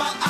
while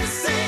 the same.